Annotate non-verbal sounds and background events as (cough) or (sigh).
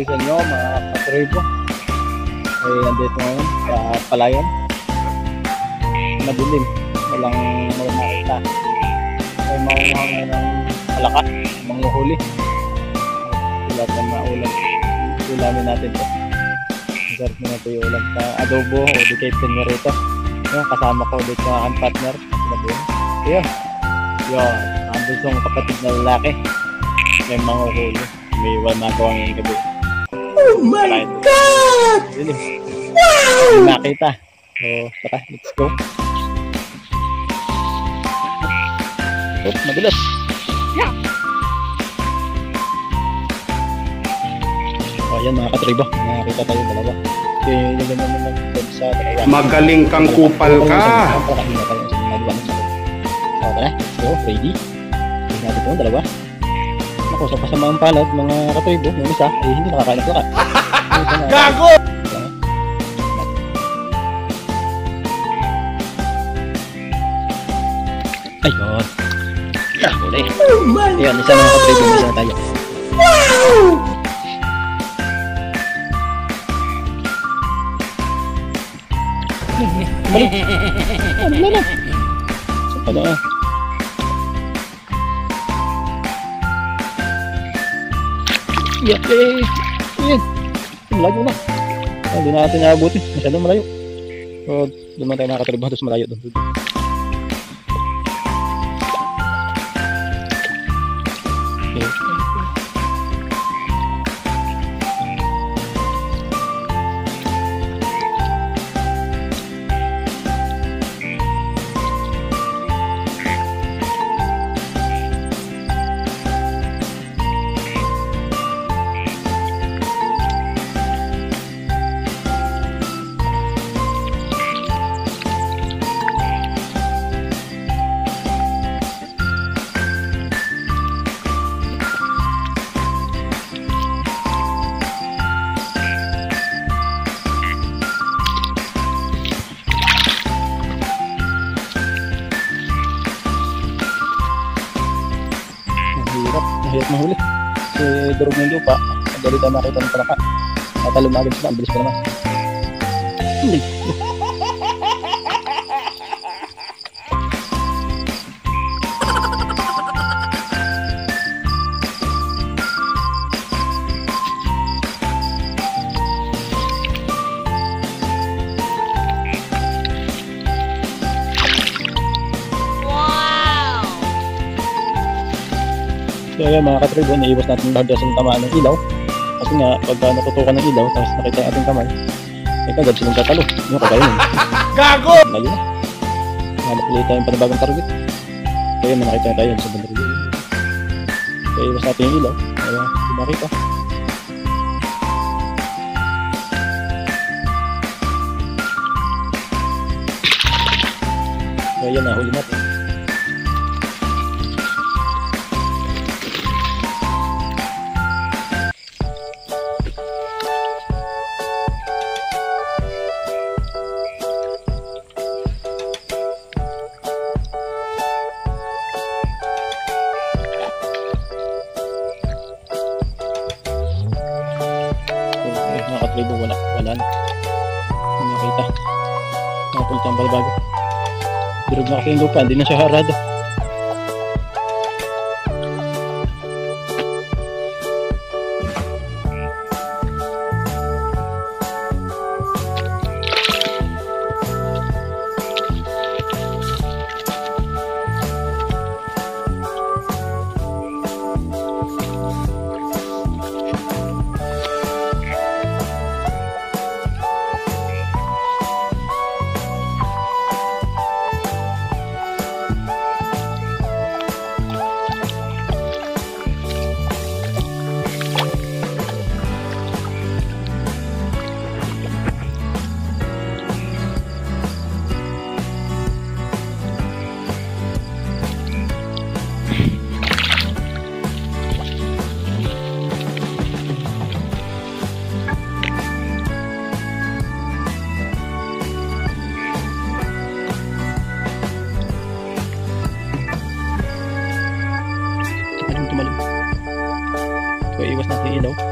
kaibigan nyo, mga katribo. Ay, eh, andito ngayon sa palayan. Madilim. Walang mga makita. Ay, mga ngayon ng malakas, mga huli. Sila sa mga ulam. Ulamin natin ito. Sarap na ito yung ulam sa adobo o di kay Pinarito. Yung kasama ko ulit sa aking partner. Yun. Yun. Ang bunsong kapatid na lalaki. May mga huli may iwan na ako ang gabi. Oh my God! Wow! Nakita. So, tara, let's go. Oh, madulas. Yeah. Oh, ayan mga katribo. Nakakita tayo dalawa. Okay, yun naman naman doon sa dalawa. Magaling kang kupal ka. Pakahina tayo sa mga diba ng sakit. So, tara, let's go. Ready? Tingnan natin po, dalawa. Ako, sa kasamaang palad, mga katribo, yung isa, ay hindi nakakain ng plaka. Yung isa na- Gago! Ayun. Ah, huli. Oh my Ayun, isa mga katribo, isa na tayo. Balik. Ano na na? Saan Yeah, eh, Ayan. Malayo na. Ah, na natin naabutin. Masyadong malayo. So, doon man tayo nakakatribo. Tapos malayo doon. doon. Okay. Mahirap. Mahirap mahuli. Kasi durog ng lupa. Madali tayo makita ng palaka. Na agad sila. Ang bilis pa naman. Hindi. So ayan mga katribo, naiwas natin lahat sa tamaan ng ilaw. Kasi nga, pagka natutukan ng ilaw, tapos nakita yung ating kamay, eh kagad silang tatalo. Yung kagaya nun. (laughs) Gago! Layo na. Hanap ulit tayong panibagong target. Kaya may nakita na tayo sa bandar. Kaya iwas natin yung ilaw. Kaya hindi makita. Kaya yan na, huli natin. 4 libo wala wala na. Hindi nakita. Napunta ang balbago. Durog na kasi yung lupa hindi na siya harada. So, iwas natin yung ilaw.